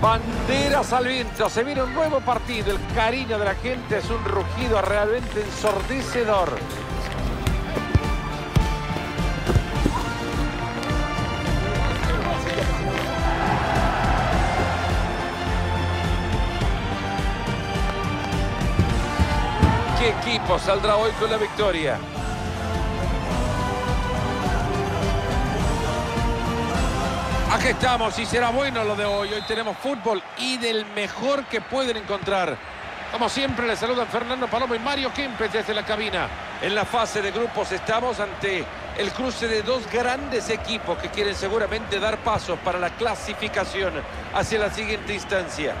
Banderas al viento, se viene un nuevo partido, el cariño de la gente es un rugido realmente ensordecedor. ¿Qué equipo saldrá hoy con la victoria? Aquí estamos y será bueno lo de hoy. Hoy tenemos fútbol y del mejor que pueden encontrar. Como siempre, les saludan Fernando Palomo y Mario Kempes desde la cabina. En la fase de grupos estamos ante el cruce de dos grandes equipos que quieren seguramente dar pasos para la clasificación hacia la siguiente instancia.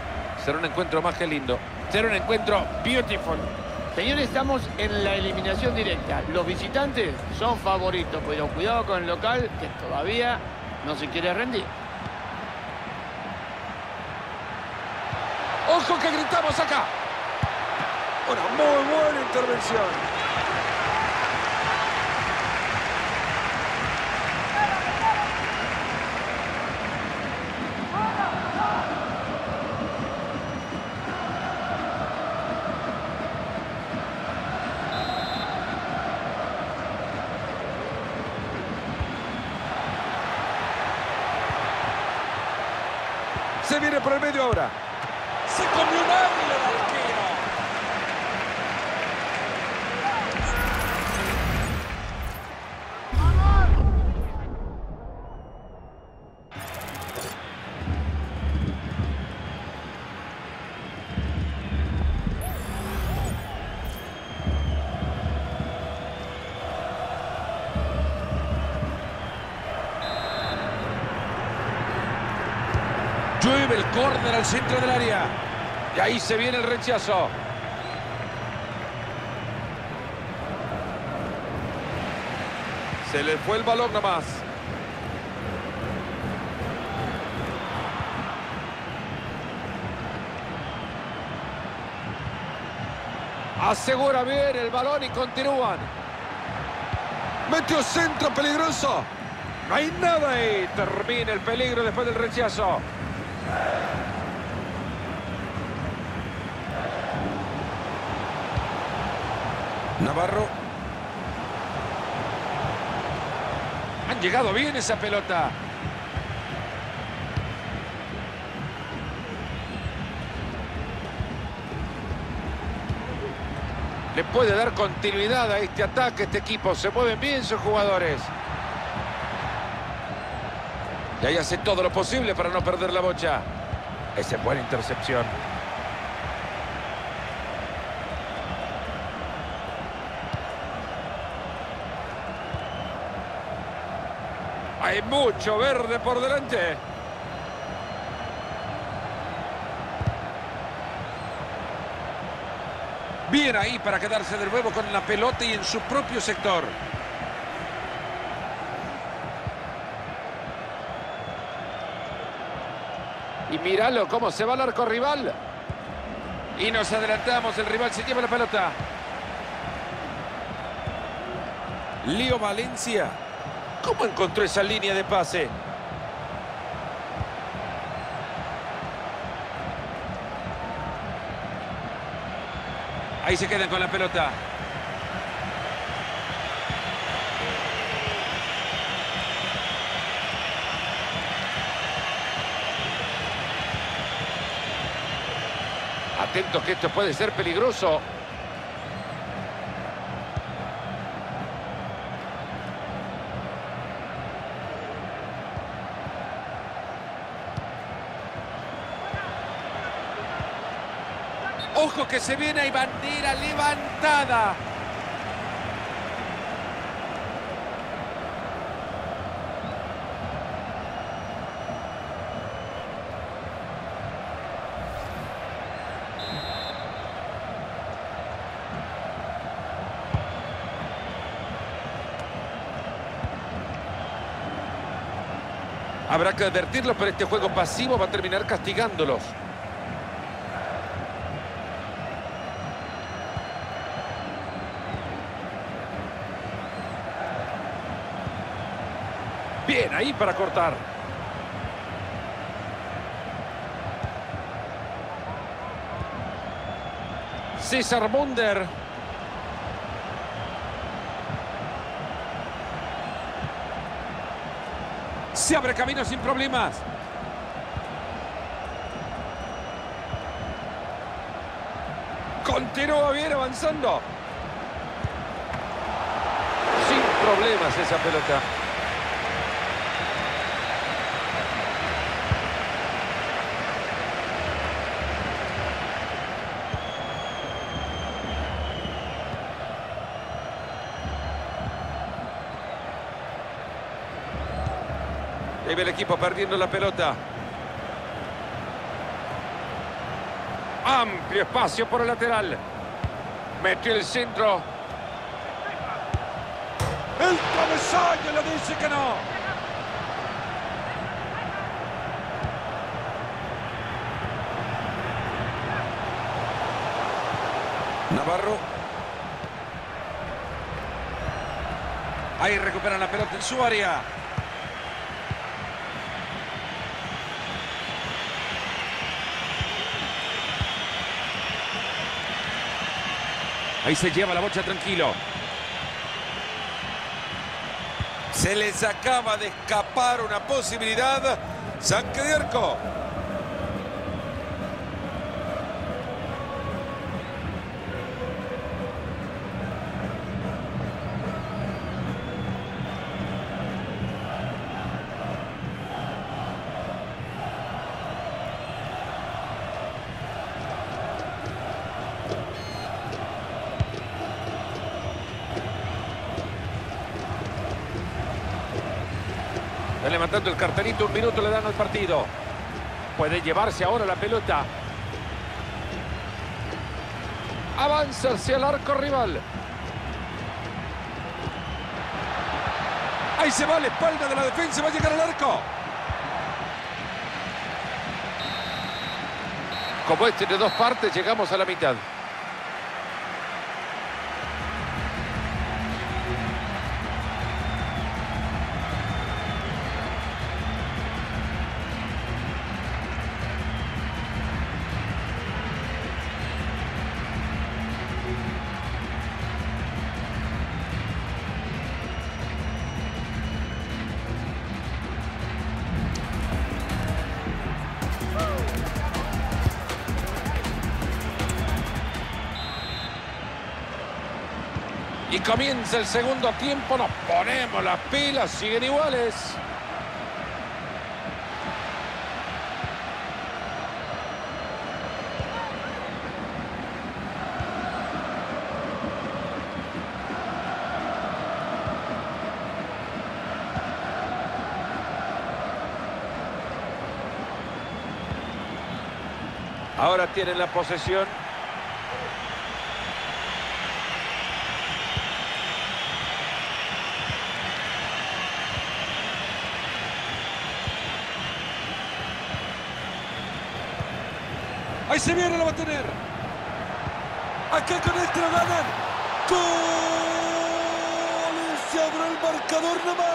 Será un encuentro más que lindo. Será un encuentro beautiful. Señores, estamos en la eliminación directa. Los visitantes son favoritos, pero cuidado con el local que todavía no se quiere rendir. ¡Ojo que gritamos acá! Una muy buena intervención. Se viene por el medio ahora. Se comió un águila Llueve el córner al centro del área. Y ahí se viene el rechazo. Se le fue el balón nomás. Asegura bien el balón y continúan. Metió centro peligroso. No hay nada ahí. Termina el peligro después del rechazo. Navarro. Han llegado bien esa pelota. Le puede dar continuidad a este ataque, este equipo. Se mueven bien sus jugadores. Y ahí hace todo lo posible para no perder la bocha. Esa es buena intercepción. Hay mucho verde por delante. Bien ahí para quedarse de nuevo con la pelota y en su propio sector. Y míralo cómo se va al arco rival. Y nos adelantamos, el rival se lleva la pelota. Lío Valencia. ¿Cómo encontró esa línea de pase? Ahí se quedan con la pelota. Atentos que esto puede ser peligroso. Ojo que se viene y bandera levantada. Habrá que advertirlos, pero este juego pasivo va a terminar castigándolos. Bien, ahí para cortar. César Munder. Se abre camino sin problemas. Continúa bien avanzando. Sin problemas esa pelota. Ahí ve el equipo perdiendo la pelota. Amplio espacio por el lateral. Metió el centro. El cabezaño le dice que no. Navarro. Ahí recuperan la pelota en su área. Ahí se lleva la bocha tranquilo. Se les acaba de escapar una posibilidad. San Arco. Levantando el cartelito, un minuto le dan al partido. Puede llevarse ahora la pelota. Avanza hacia el arco rival. Ahí se va la espalda de la defensa, va a llegar al arco. Como este de dos partes, llegamos a la mitad. Y comienza el segundo tiempo, nos ponemos las pilas, siguen iguales. Ahora tienen la posesión. Se viene, lo va a tener. Acá con este lo ganan. Se abre el marcador nomás.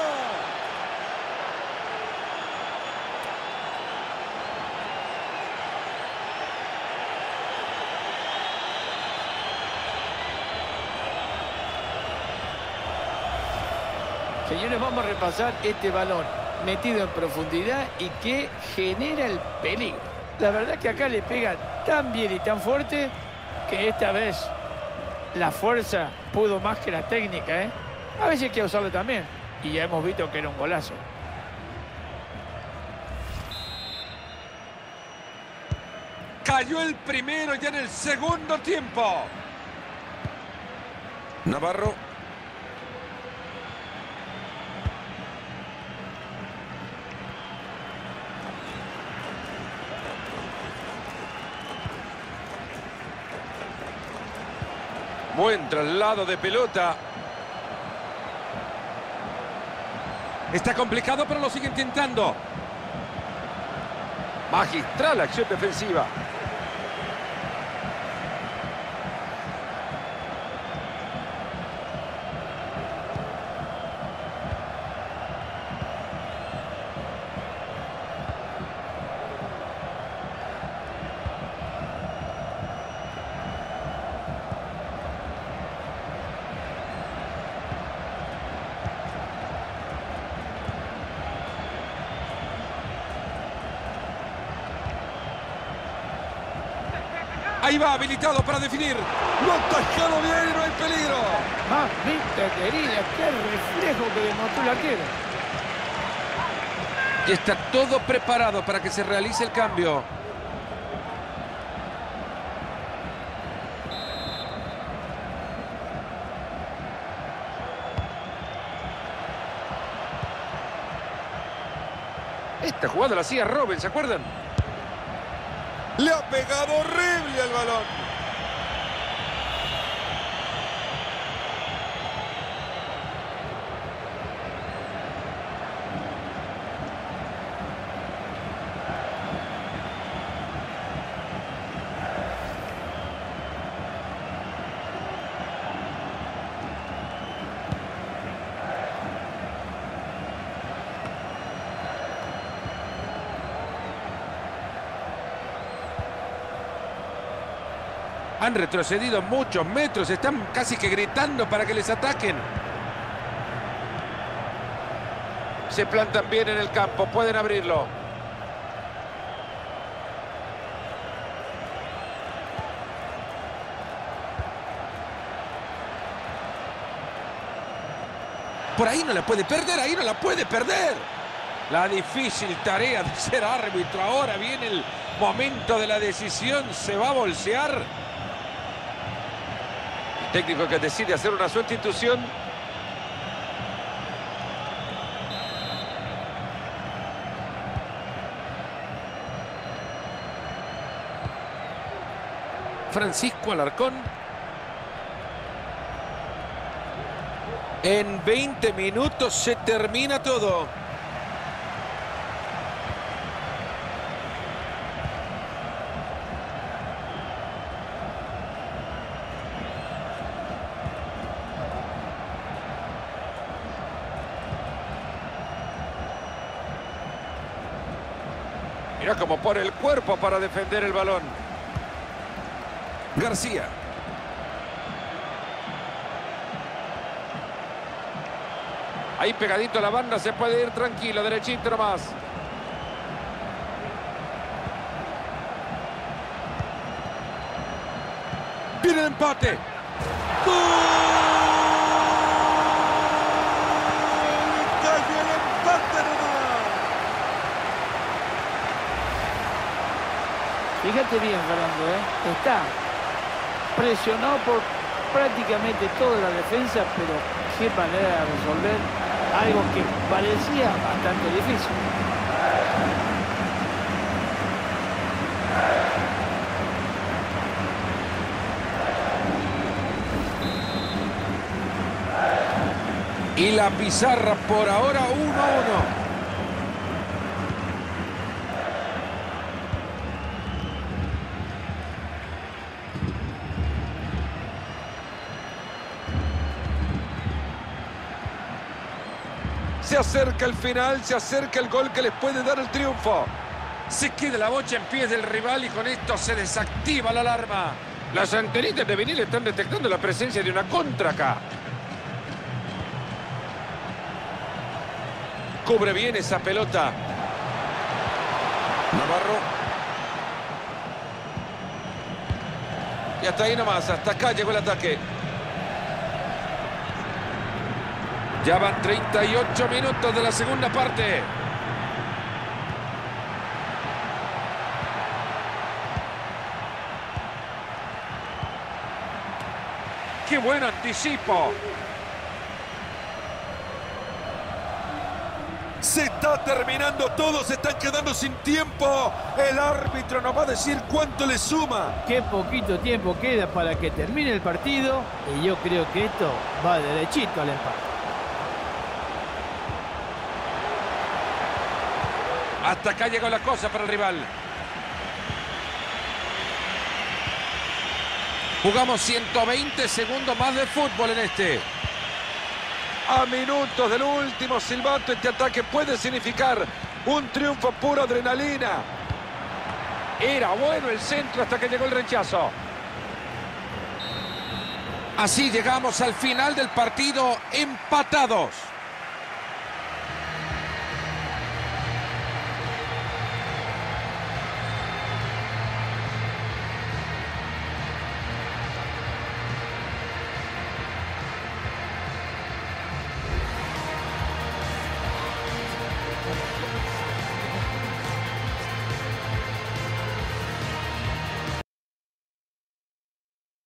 Señores, vamos a repasar este balón metido en profundidad y que genera el peligro. La verdad que acá le pega tan bien y tan fuerte que esta vez la fuerza pudo más que la técnica. ¿eh? A veces hay que usarlo también. Y ya hemos visto que era un golazo. Cayó el primero ya en el segundo tiempo. Navarro. Buen traslado de pelota. Está complicado, pero lo sigue intentando. Magistral acción defensiva. Ahí va, habilitado para definir. Lo ha atajado bien y no hay peligro. Mamita querida, qué reflejo que demostró el arquero. Y está todo preparado para que se realice el cambio. Esta jugada la hacía Robin, ¿se acuerdan? Le ha pegado horrible al balón. Han retrocedido muchos metros, están casi que gritando para que les ataquen. Se plantan bien en el campo, pueden abrirlo. Por ahí no la puede perder, ahí no la puede perder. La difícil tarea de ser árbitro. Ahora viene el momento de la decisión. Se va a bolsear. Técnico que decide hacer una sustitución. Francisco Alarcón. En 20 minutos se termina todo. Mira cómo pone el cuerpo para defender el balón. García. Ahí pegadito a la banda se puede ir tranquilo, derechito nomás. Viene el empate nomás. Fíjate bien, Fernando, ¿eh? Está presionado por prácticamente toda la defensa, pero qué manera de resolver algo que parecía bastante difícil. Y la pizarra por ahora 1 Se acerca el final, se acerca el gol que les puede dar el triunfo. Se queda la bocha en pies del rival y con esto se desactiva la alarma. Las antenitas de vinil están detectando la presencia de una contra acá. Cubre bien esa pelota. Navarro. Y hasta ahí nomás, hasta acá llegó el ataque. Ya van 38 minutos de la segunda parte. ¡Qué buen anticipo! Se está terminando todo, se están quedando sin tiempo. El árbitro nos va a decir cuánto le suma. Qué poquito tiempo queda para que termine el partido y yo creo que esto va derechito al empate. Hasta acá llegó la cosa para el rival. Jugamos 120 segundos más de fútbol en este. A minutos del último silbato, este ataque puede significar un triunfo puro adrenalina. Era bueno el centro hasta que llegó el rechazo. Así llegamos al final del partido empatados.